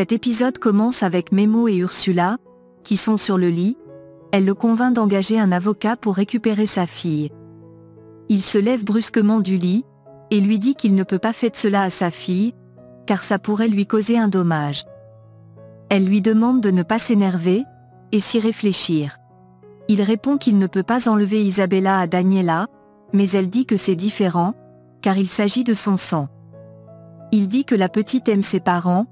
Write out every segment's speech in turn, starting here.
Cet épisode commence avec Memo et Ursula, qui sont sur le lit, elle le convainc d'engager un avocat pour récupérer sa fille. Il se lève brusquement du lit, et lui dit qu'il ne peut pas faire cela à sa fille, car ça pourrait lui causer un dommage. Elle lui demande de ne pas s'énerver, et s'y réfléchir. Il répond qu'il ne peut pas enlever Isabella à Daniela, mais elle dit que c'est différent, car il s'agit de son sang. Il dit que la petite aime ses parents,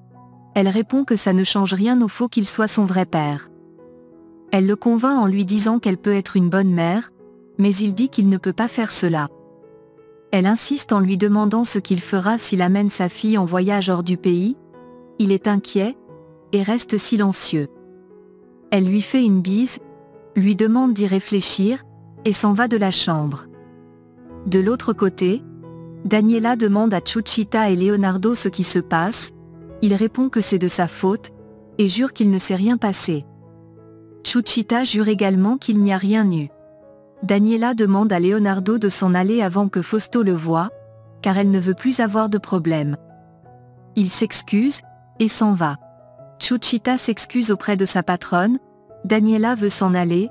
elle répond que ça ne change rien au faux qu'il soit son vrai père. Elle le convainc en lui disant qu'elle peut être une bonne mère, mais il dit qu'il ne peut pas faire cela. Elle insiste en lui demandant ce qu'il fera s'il amène sa fille en voyage hors du pays, il est inquiet, et reste silencieux. Elle lui fait une bise, lui demande d'y réfléchir, et s'en va de la chambre. De l'autre côté, Daniela demande à Chuchita et Leonardo ce qui se passe, il répond que c'est de sa faute, et jure qu'il ne s'est rien passé. Chuchita jure également qu'il n'y a rien eu. Daniela demande à Leonardo de s'en aller avant que Fausto le voie, car elle ne veut plus avoir de problème. Il s'excuse, et s'en va. Chuchita s'excuse auprès de sa patronne, Daniela veut s'en aller,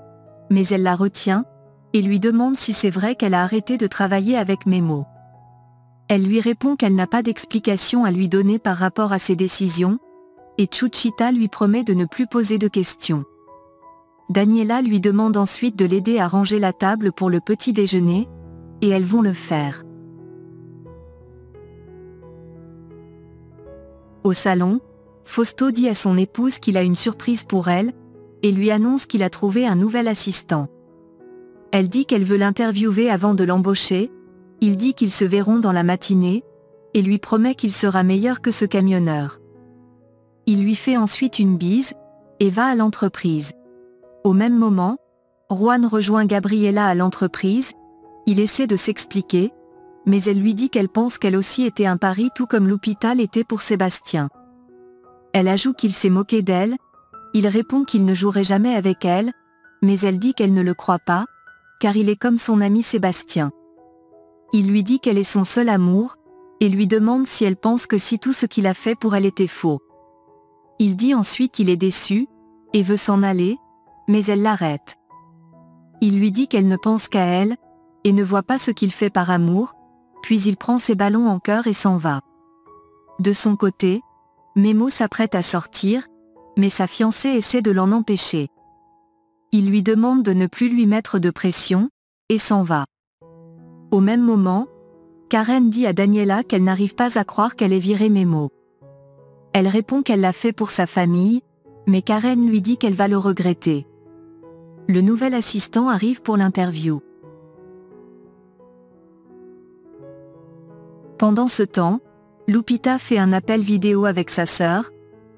mais elle la retient, et lui demande si c'est vrai qu'elle a arrêté de travailler avec Memo. Elle lui répond qu'elle n'a pas d'explication à lui donner par rapport à ses décisions, et Chuchita lui promet de ne plus poser de questions. Daniela lui demande ensuite de l'aider à ranger la table pour le petit déjeuner, et elles vont le faire. Au salon, Fausto dit à son épouse qu'il a une surprise pour elle, et lui annonce qu'il a trouvé un nouvel assistant. Elle dit qu'elle veut l'interviewer avant de l'embaucher, il dit qu'ils se verront dans la matinée, et lui promet qu'il sera meilleur que ce camionneur. Il lui fait ensuite une bise, et va à l'entreprise. Au même moment, Juan rejoint Gabriela à l'entreprise, il essaie de s'expliquer, mais elle lui dit qu'elle pense qu'elle aussi était un pari tout comme l'hôpital était pour Sébastien. Elle ajoute qu'il s'est moqué d'elle, il répond qu'il ne jouerait jamais avec elle, mais elle dit qu'elle ne le croit pas, car il est comme son ami Sébastien. Il lui dit qu'elle est son seul amour, et lui demande si elle pense que si tout ce qu'il a fait pour elle était faux. Il dit ensuite qu'il est déçu, et veut s'en aller, mais elle l'arrête. Il lui dit qu'elle ne pense qu'à elle, et ne voit pas ce qu'il fait par amour, puis il prend ses ballons en cœur et s'en va. De son côté, Memo s'apprête à sortir, mais sa fiancée essaie de l'en empêcher. Il lui demande de ne plus lui mettre de pression, et s'en va. Au même moment, Karen dit à Daniela qu'elle n'arrive pas à croire qu'elle ait viré Memo. Elle répond qu'elle l'a fait pour sa famille, mais Karen lui dit qu'elle va le regretter le nouvel assistant arrive pour l'interview. Pendant ce temps, Lupita fait un appel vidéo avec sa sœur,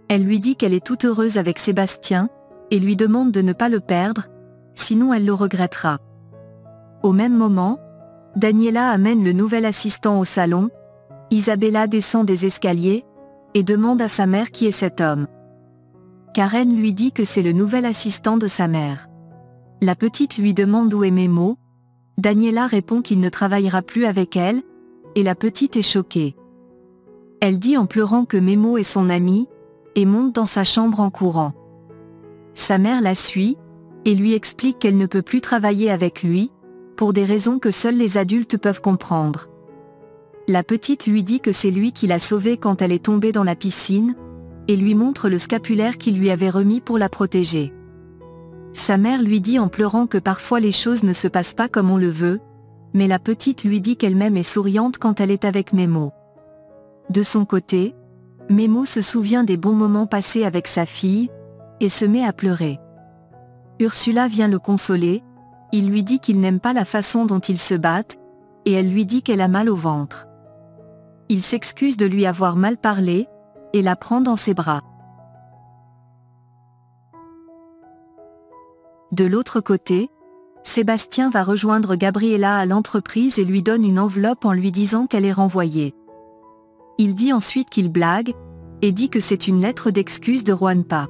elle lui dit qu'elle est toute heureuse avec Sébastien, et lui demande de ne pas le perdre, sinon elle le regrettera. Au même moment, Daniela amène le nouvel assistant au salon, Isabella descend des escaliers, et demande à sa mère qui est cet homme. Karen lui dit que c'est le nouvel assistant de sa mère. La petite lui demande où est Memo. Daniela répond qu'il ne travaillera plus avec elle, et la petite est choquée. Elle dit en pleurant que Memo est son ami, et monte dans sa chambre en courant. Sa mère la suit, et lui explique qu'elle ne peut plus travailler avec lui, pour des raisons que seuls les adultes peuvent comprendre. La petite lui dit que c'est lui qui l'a sauvée quand elle est tombée dans la piscine, et lui montre le scapulaire qu'il lui avait remis pour la protéger. Sa mère lui dit en pleurant que parfois les choses ne se passent pas comme on le veut, mais la petite lui dit qu'elle-même est souriante quand elle est avec Memo. De son côté, Memo se souvient des bons moments passés avec sa fille, et se met à pleurer. Ursula vient le consoler, il lui dit qu'il n'aime pas la façon dont ils se battent, et elle lui dit qu'elle a mal au ventre. Il s'excuse de lui avoir mal parlé, et la prend dans ses bras. De l'autre côté, Sébastien va rejoindre Gabriela à l'entreprise et lui donne une enveloppe en lui disant qu'elle est renvoyée. Il dit ensuite qu'il blague, et dit que c'est une lettre d'excuse de Juanpa.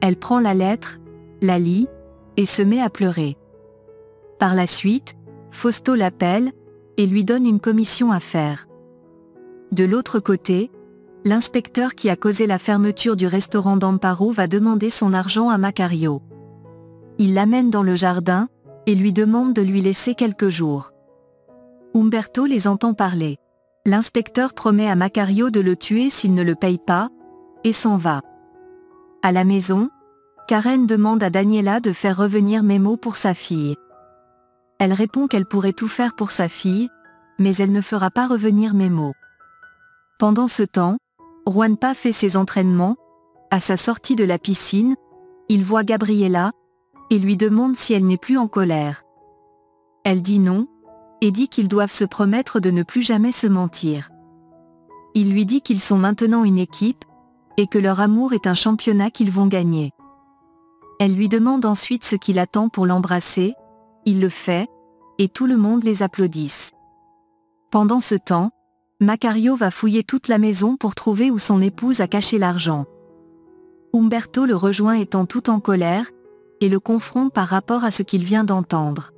Elle prend la lettre, la lit, et se met à pleurer. Par la suite, Fausto l'appelle, et lui donne une commission à faire. De l'autre côté, l'inspecteur qui a causé la fermeture du restaurant d'Amparo va demander son argent à Macario. Il l'amène dans le jardin, et lui demande de lui laisser quelques jours. Umberto les entend parler. L'inspecteur promet à Macario de le tuer s'il ne le paye pas, et s'en va. À la maison, Karen demande à Daniela de faire revenir Memo pour sa fille. Elle répond qu'elle pourrait tout faire pour sa fille, mais elle ne fera pas revenir Memo. Pendant ce temps, Juanpa fait ses entraînements, à sa sortie de la piscine, il voit Gabriela, et lui demande si elle n'est plus en colère. Elle dit non, et dit qu'ils doivent se promettre de ne plus jamais se mentir. Il lui dit qu'ils sont maintenant une équipe, et que leur amour est un championnat qu'ils vont gagner. Elle lui demande ensuite ce qu'il attend pour l'embrasser, il le fait, et tout le monde les applaudisse. Pendant ce temps, Macario va fouiller toute la maison pour trouver où son épouse a caché l'argent. Umberto le rejoint étant tout en colère, et le confronte par rapport à ce qu'il vient d'entendre.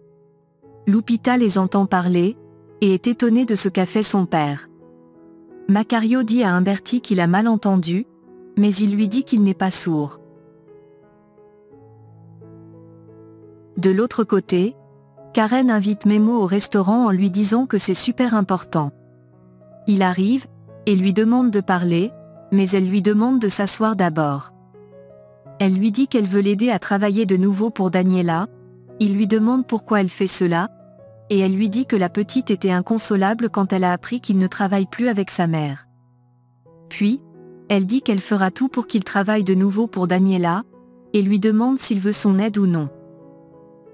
Lupita les entend parler, et est étonné de ce qu'a fait son père. Macario dit à Umberti qu'il a mal entendu, mais il lui dit qu'il n'est pas sourd. De l'autre côté, Karen invite Memo au restaurant en lui disant que c'est super important. Il arrive, et lui demande de parler, mais elle lui demande de s'asseoir d'abord. Elle lui dit qu'elle veut l'aider à travailler de nouveau pour Daniela, il lui demande pourquoi elle fait cela, et elle lui dit que la petite était inconsolable quand elle a appris qu'il ne travaille plus avec sa mère. Puis, elle dit qu'elle fera tout pour qu'il travaille de nouveau pour Daniela, et lui demande s'il veut son aide ou non.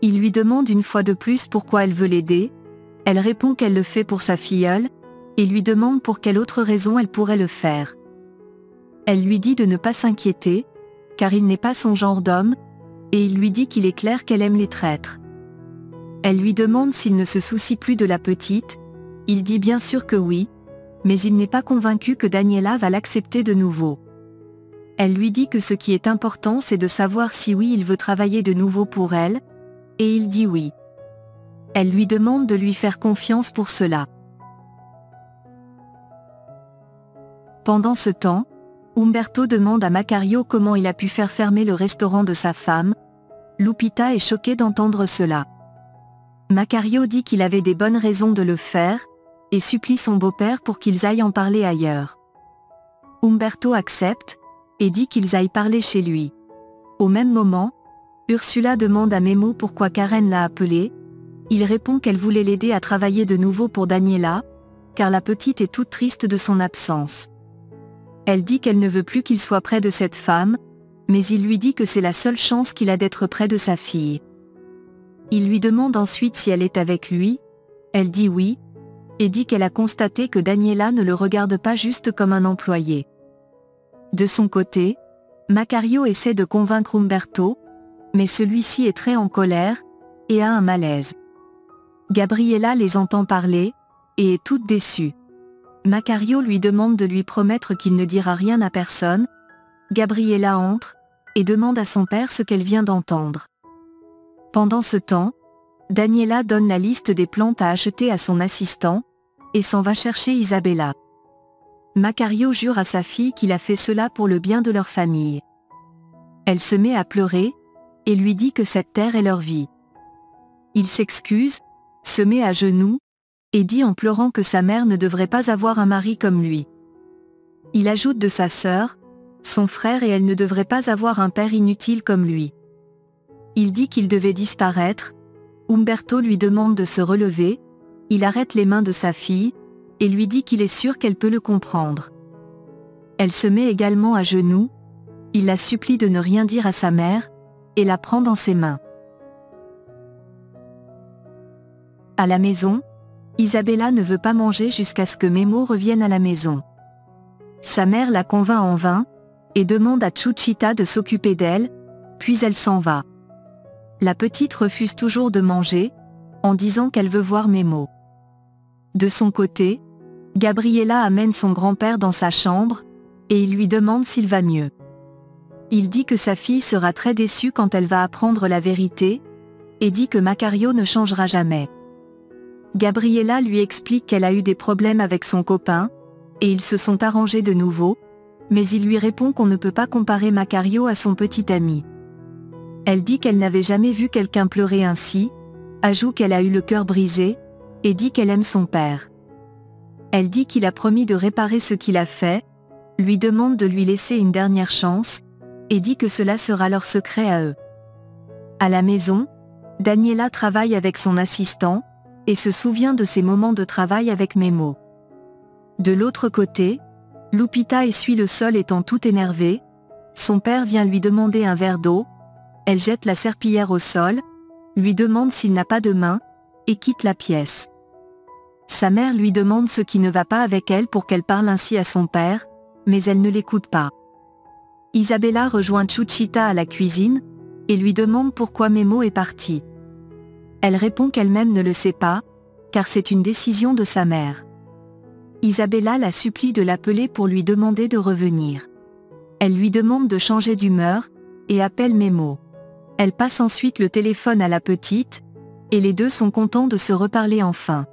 Il lui demande une fois de plus pourquoi elle veut l'aider, elle répond qu'elle le fait pour sa filleule, et lui demande pour quelle autre raison elle pourrait le faire. Elle lui dit de ne pas s'inquiéter, car il n'est pas son genre d'homme, et il lui dit qu'il est clair qu'elle aime les traîtres. Elle lui demande s'il ne se soucie plus de la petite, il dit bien sûr que oui, mais il n'est pas convaincu que Daniela va l'accepter de nouveau. Elle lui dit que ce qui est important c'est de savoir si oui il veut travailler de nouveau pour elle, et il dit oui. Elle lui demande de lui faire confiance pour cela. Pendant ce temps, Umberto demande à Macario comment il a pu faire fermer le restaurant de sa femme. Lupita est choquée d'entendre cela. Macario dit qu'il avait des bonnes raisons de le faire, et supplie son beau-père pour qu'ils aillent en parler ailleurs. Umberto accepte, et dit qu'ils aillent parler chez lui. Au même moment, Ursula demande à Memo pourquoi Karen l'a appelé, il répond qu'elle voulait l'aider à travailler de nouveau pour Daniela, car la petite est toute triste de son absence. Elle dit qu'elle ne veut plus qu'il soit près de cette femme, mais il lui dit que c'est la seule chance qu'il a d'être près de sa fille. Il lui demande ensuite si elle est avec lui, elle dit oui, et dit qu'elle a constaté que Daniela ne le regarde pas juste comme un employé. De son côté, Macario essaie de convaincre Umberto, mais celui-ci est très en colère, et a un malaise. Gabriela les entend parler, et est toute déçue. Macario lui demande de lui promettre qu'il ne dira rien à personne. Gabriela entre, et demande à son père ce qu'elle vient d'entendre. Pendant ce temps, Daniela donne la liste des plantes à acheter à son assistant, et s'en va chercher Isabella. Macario jure à sa fille qu'il a fait cela pour le bien de leur famille. Elle se met à pleurer, et lui dit que cette terre est leur vie. Il s'excuse, se met à genoux, et dit en pleurant que sa mère ne devrait pas avoir un mari comme lui. Il ajoute de sa sœur, son frère et elle ne devraient pas avoir un père inutile comme lui. Il dit qu'il devait disparaître, Umberto lui demande de se relever, il arrête les mains de sa fille, et lui dit qu'il est sûr qu'elle peut le comprendre. Elle se met également à genoux, il la supplie de ne rien dire à sa mère, et la prend dans ses mains. À la maison, Isabella ne veut pas manger jusqu'à ce que Memo revienne à la maison. Sa mère la convainc en vain, et demande à Chuchita de s'occuper d'elle, puis elle s'en va. La petite refuse toujours de manger, en disant qu'elle veut voir Memo. De son côté, Gabriella amène son grand-père dans sa chambre, et il lui demande s'il va mieux. Il dit que sa fille sera très déçue quand elle va apprendre la vérité, et dit que Macario ne changera jamais. Gabriella lui explique qu'elle a eu des problèmes avec son copain, et ils se sont arrangés de nouveau, mais il lui répond qu'on ne peut pas comparer Macario à son petit ami. Elle dit qu'elle n'avait jamais vu quelqu'un pleurer ainsi, ajoute qu'elle a eu le cœur brisé, et dit qu'elle aime son père. Elle dit qu'il a promis de réparer ce qu'il a fait, lui demande de lui laisser une dernière chance, et dit que cela sera leur secret à eux. À la maison, Daniela travaille avec son assistant, et se souvient de ses moments de travail avec Memo. De l'autre côté, Lupita essuie le sol étant tout énervée, son père vient lui demander un verre d'eau, elle jette la serpillière au sol, lui demande s'il n'a pas de main, et quitte la pièce. Sa mère lui demande ce qui ne va pas avec elle pour qu'elle parle ainsi à son père, mais elle ne l'écoute pas. Isabella rejoint Chuchita à la cuisine, et lui demande pourquoi Memo est parti. Elle répond qu'elle-même ne le sait pas, car c'est une décision de sa mère. Isabella la supplie de l'appeler pour lui demander de revenir. Elle lui demande de changer d'humeur, et appelle Memo. Elle passe ensuite le téléphone à la petite, et les deux sont contents de se reparler enfin.